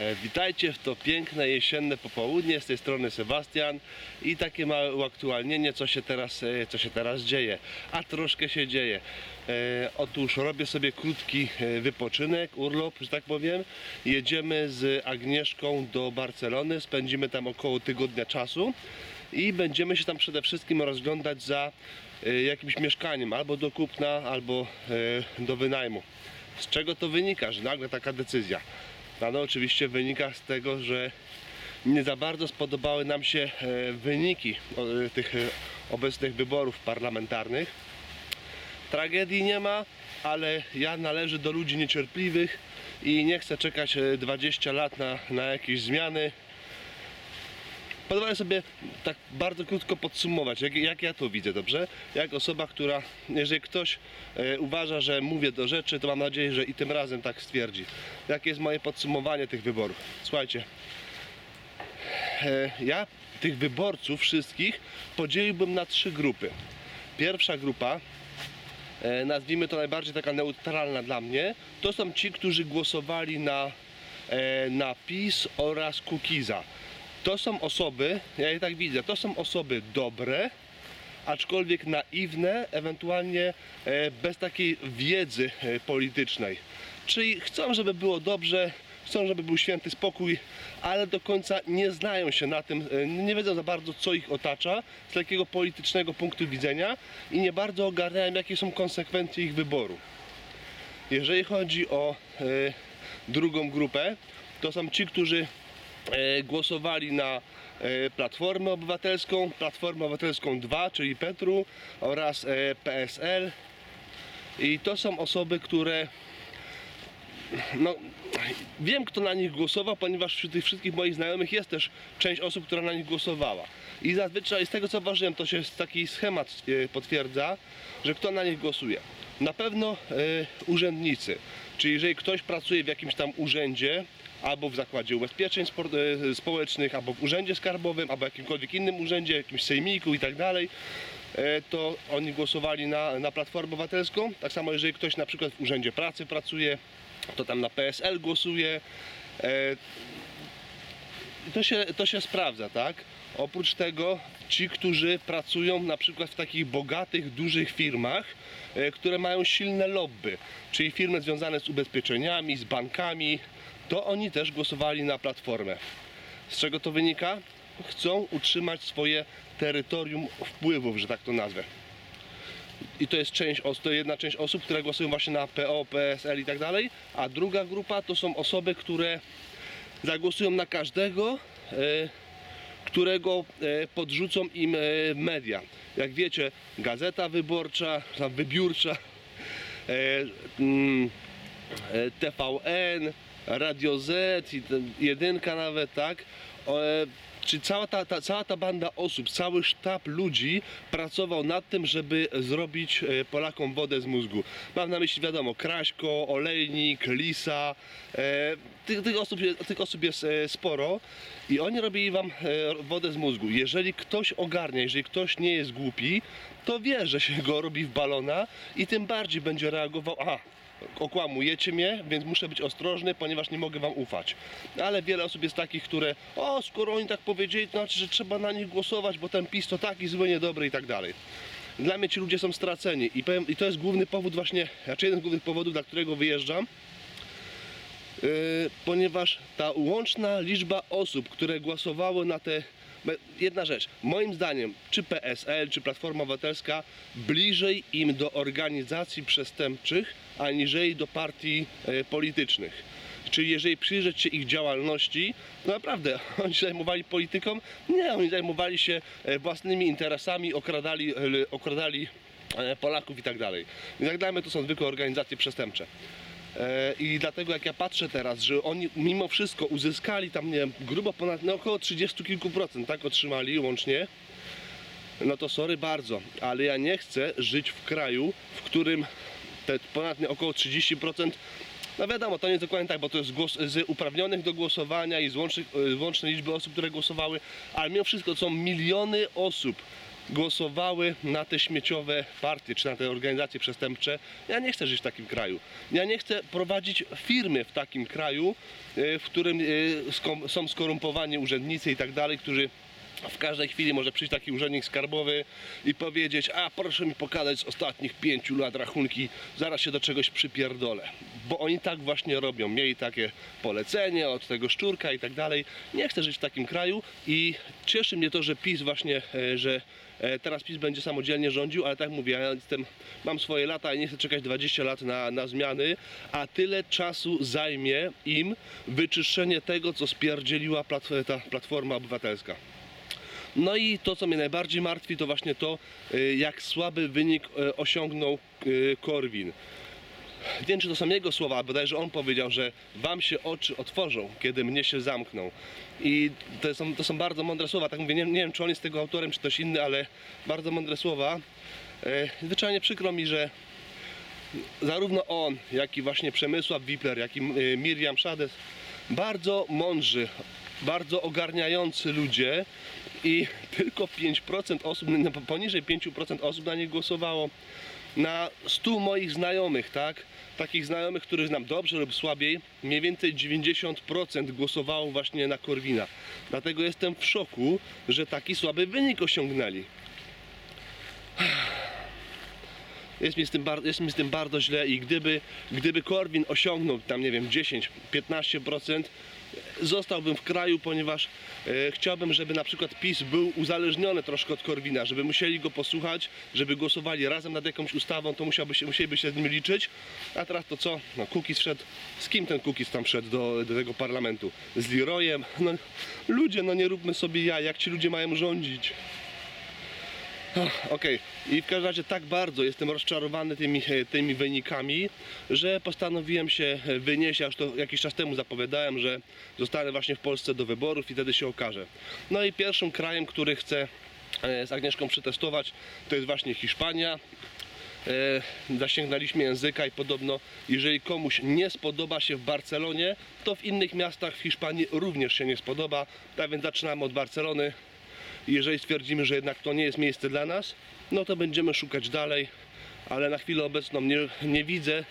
E, Witajcie w to piękne jesienne popołudnie, z tej strony Sebastian i takie małe uaktualnienie, co się teraz, e, co się teraz dzieje, a troszkę się dzieje. E, Otóż robię sobie krótki wypoczynek, urlop, że tak powiem. Jedziemy z Agnieszką do Barcelony, spędzimy tam około tygodnia czasu i będziemy się tam przede wszystkim rozglądać za jakimś mieszkaniem, albo do kupna, albo do wynajmu. Z czego to wynika, że nagle taka decyzja? No oczywiście wynika z tego, że nie za bardzo spodobały nam się e, wyniki e, tych e, obecnych wyborów parlamentarnych. Tragedii nie ma, ale ja należę do ludzi niecierpliwych i nie chcę czekać e, 20 lat na, na jakieś zmiany. Pozwolę sobie tak bardzo krótko podsumować, jak, jak ja to widzę, dobrze? Jak osoba, która, jeżeli ktoś e, uważa, że mówię do rzeczy, to mam nadzieję, że i tym razem tak stwierdzi. Jakie jest moje podsumowanie tych wyborów? Słuchajcie, e, ja tych wyborców wszystkich podzieliłbym na trzy grupy. Pierwsza grupa, e, nazwijmy to najbardziej taka neutralna dla mnie, to są ci, którzy głosowali na, e, na PiS oraz Kukiza. To są osoby, ja je tak widzę, to są osoby dobre, aczkolwiek naiwne, ewentualnie e, bez takiej wiedzy e, politycznej. Czyli chcą, żeby było dobrze, chcą, żeby był święty spokój, ale do końca nie znają się na tym, e, nie wiedzą za bardzo, co ich otacza z takiego politycznego punktu widzenia i nie bardzo ogarniają, jakie są konsekwencje ich wyboru. Jeżeli chodzi o drugą grupę, to są ci, którzy głosowali na e, Platformę Obywatelską, Platformę Obywatelską 2, czyli Petru oraz e, PSL. I to są osoby, które no, wiem kto na nich głosował, ponieważ wśród tych wszystkich moich znajomych jest też część osób, która na nich głosowała. I zazwyczaj z tego co zauważyłem, to się taki schemat e, potwierdza, że kto na nich głosuje. Na pewno e, urzędnicy, czyli jeżeli ktoś pracuje w jakimś tam urzędzie, albo w zakładzie ubezpieczeń e, społecznych, albo w urzędzie skarbowym, albo jakimkolwiek innym urzędzie, jakimś sejmiku i tak dalej, e, to oni głosowali na, na Platformę Obywatelską. Tak samo jeżeli ktoś na przykład w urzędzie pracy pracuje, to tam na PSL głosuje. I to się, to się sprawdza, tak? Oprócz tego ci, którzy pracują na przykład w takich bogatych, dużych firmach, e, które mają silne lobby, czyli firmy związane z ubezpieczeniami, z bankami, to oni też głosowali na platformę. Z czego to wynika? Chcą utrzymać swoje terytorium wpływów, że tak to nazwę. I to jest część, to jedna część osób, które głosują właśnie na PO, PSL i tak dalej, a druga grupa to są osoby, które zagłosują na każdego, e, którego e, podrzucą im e, media. Jak wiecie, gazeta wyborcza, wybiórcza, mm, TVN, Radio Z, jedynka nawet, tak? E, Czy cała ta, ta, cała ta banda osób, cały sztab ludzi pracował nad tym, żeby zrobić e, Polakom wodę z mózgu. Mam na myśli, wiadomo, Kraśko, Olejnik, Lisa, e, tych, tych, osób, tych osób jest e, sporo i oni robili wam wodę z mózgu. Jeżeli ktoś ogarnia, jeżeli ktoś nie jest głupi, to wie, że się go robi w balona i tym bardziej będzie reagował, aha, okłamujecie mnie, więc muszę być ostrożny, ponieważ nie mogę wam ufać. Ale wiele osób jest takich, które, o, skoro oni tak powiedzieli, to znaczy, że trzeba na nich głosować, bo ten PiS to taki zły, niedobry i tak dalej. Dla mnie ci ludzie są straceni i, powiem, i to jest główny powód właśnie, znaczy jeden z głównych powodów, dla którego wyjeżdżam, Yy, ponieważ ta łączna liczba osób, które głosowały na te. Jedna rzecz, moim zdaniem, czy PSL, czy Platforma Obywatelska bliżej im do organizacji przestępczych, aniżeli do partii e, politycznych. Czyli jeżeli przyjrzeć się ich działalności, to naprawdę oni się zajmowali polityką? Nie, oni zajmowali się e, własnymi interesami, okradali, e, okradali e, Polaków i tak dalej. I tak dalej to są zwykłe organizacje przestępcze. E, I dlatego jak ja patrzę teraz, że oni mimo wszystko uzyskali tam, nie wiem, grubo ponad, no około 30 kilku procent, tak, otrzymali łącznie, no to sorry bardzo, ale ja nie chcę żyć w kraju, w którym te ponad nie, około 30%, no wiadomo, to nie dokładnie tak, bo to jest głos z uprawnionych do głosowania i z z łącznej liczby osób, które głosowały, ale mimo wszystko są miliony osób, głosowały na te śmieciowe partie, czy na te organizacje przestępcze. Ja nie chcę żyć w takim kraju. Ja nie chcę prowadzić firmy w takim kraju, e, w którym skom- są skorumpowani urzędnicy i tak dalej, którzy w każdej chwili może przyjść taki urzędnik skarbowy i powiedzieć, a proszę mi pokazać z ostatnich pięciu lat rachunki, zaraz się do czegoś przypierdolę. Bo oni tak właśnie robią. Mieli takie polecenie od tego szczurka i tak dalej. Nie chcę żyć w takim kraju i cieszy mnie to, że PiS właśnie, e, że e, teraz PiS będzie samodzielnie rządził, ale tak mówię, ja jestem, mam swoje lata i nie chcę czekać 20 lat na, na zmiany, a tyle czasu zajmie im wyczyszczenie tego, co spierdzieliła ta Platforma Obywatelska. No i to, co mnie najbardziej martwi, to właśnie to, y, jak słaby wynik y, osiągnął y, Korwin. Wiem, czy to są jego słowa, bodajże on powiedział, że wam się oczy otworzą, kiedy mnie się zamkną. I to są, to są bardzo mądre słowa. Tak mówię, nie, nie wiem, czy on jest tego autorem, czy ktoś inny, ale bardzo mądre słowa. E, Zwyczajnie przykro mi, że zarówno on, jak i właśnie Przemysław Wipler, jak i Miriam Szades, bardzo mądrzy, bardzo ogarniający ludzie i tylko 5% osób, poniżej 5% osób na nich głosowało. Na 100 moich znajomych, tak? Takich znajomych, których znam dobrze lub słabiej, mniej więcej 90% głosowało właśnie na Korwina. Dlatego jestem w szoku, że taki słaby wynik osiągnęli. Jest mi, z tym jest mi z tym bardzo źle i gdyby, gdyby Korwin osiągnął tam, nie wiem, 10-15%, zostałbym w kraju, ponieważ e, chciałbym, żeby na przykład PiS był uzależniony troszkę od Korwina, żeby musieli go posłuchać, żeby głosowali razem nad jakąś ustawą, to musiałby się, musieliby się z nim liczyć. A teraz to co? No, Kukiz wszedł. Z kim ten Kukiz tam wszedł do, do tego parlamentu? Z Leroyem? No, ludzie, no nie róbmy sobie ja, jak ci ludzie mają rządzić? Okej, i w każdym razie tak bardzo jestem rozczarowany tymi, tymi wynikami, że postanowiłem się wynieść, już to jakiś czas temu zapowiadałem, że zostanę właśnie w Polsce do wyborów i wtedy się okaże. No i pierwszym krajem, który chcę e, z Agnieszką przetestować, to jest właśnie Hiszpania. E, zasięgnęliśmy języka i podobno, jeżeli komuś nie spodoba się w Barcelonie, to w innych miastach w Hiszpanii również się nie spodoba. Tak więc zaczynamy od Barcelony. Jeżeli stwierdzimy, że jednak to nie jest miejsce dla nas, no to będziemy szukać dalej, ale na chwilę obecną nie, nie widzę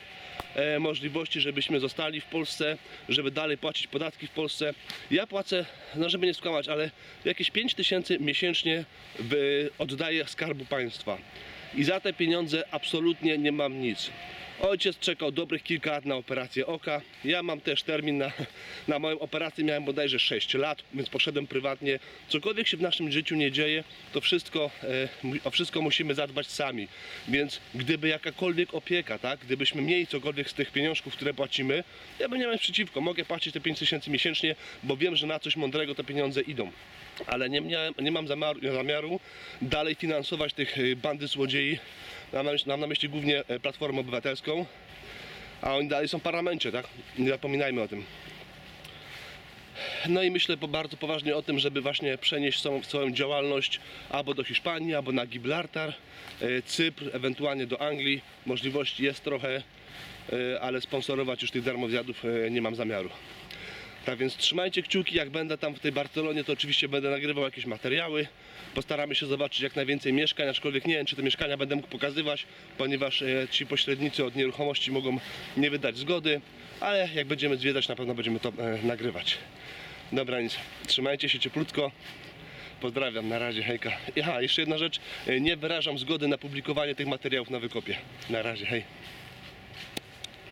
e, możliwości, żebyśmy zostali w Polsce, żeby dalej płacić podatki w Polsce. Ja płacę, no żeby nie skłamać, ale jakieś 5 tysięcy miesięcznie w, oddaję Skarbu Państwa. I za te pieniądze absolutnie nie mam nic. Ojciec czekał dobrych kilka lat na operację oka. Ja mam też termin na, na moją operację, miałem bodajże 6 lat, więc poszedłem prywatnie. Cokolwiek się w naszym życiu nie dzieje, to wszystko, e, o wszystko musimy zadbać sami. Więc gdyby jakakolwiek opieka, tak, gdybyśmy mieli cokolwiek z tych pieniążków, które płacimy, ja bym nie miał przeciwko. Mogę płacić te 5 tysięcy miesięcznie, bo wiem, że na coś mądrego te pieniądze idą. Ale nie, miałem, nie mam zamiaru, zamiaru dalej finansować tych e, bandy złodziei. Mam na, myśli, mam na myśli głównie e, Platformę Obywatelską, a oni dalej są w parlamencie, tak? Nie zapominajmy o tym. No i myślę bardzo poważnie o tym, żeby właśnie przenieść swoją, swoją działalność albo do Hiszpanii, albo na Gibraltar, e, Cypr, ewentualnie do Anglii. Możliwości jest trochę, e, ale sponsorować już tych darmozjadów nie mam zamiaru. Tak więc trzymajcie kciuki, jak będę tam w tej Barcelonie, to oczywiście będę nagrywał jakieś materiały. Postaramy się zobaczyć jak najwięcej mieszkań, aczkolwiek nie wiem, czy te mieszkania będę mógł pokazywać, ponieważ e, ci pośrednicy od nieruchomości mogą nie wydać zgody, ale jak będziemy zwiedzać, na pewno będziemy to e, nagrywać. Dobra, nic. Trzymajcie się cieplutko. Pozdrawiam, na razie, hejka. Aha, jeszcze jedna rzecz. E, Nie wyrażam zgody na publikowanie tych materiałów na wykopie. Na razie, hej.